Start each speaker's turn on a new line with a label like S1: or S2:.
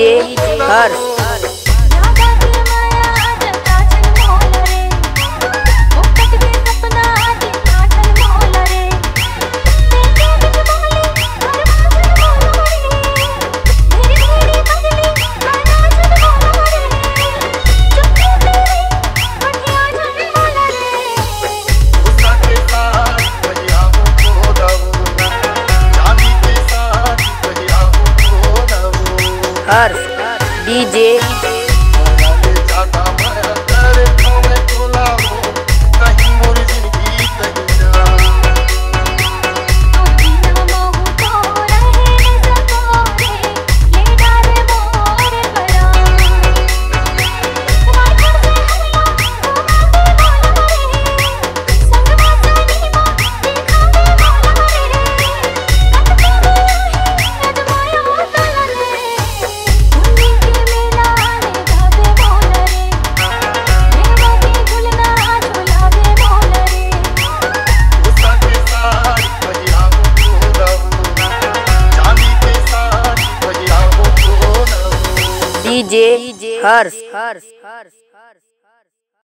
S1: कीजिए
S2: अर्थ DJ DJ हर्ष हर्ष हर्ष।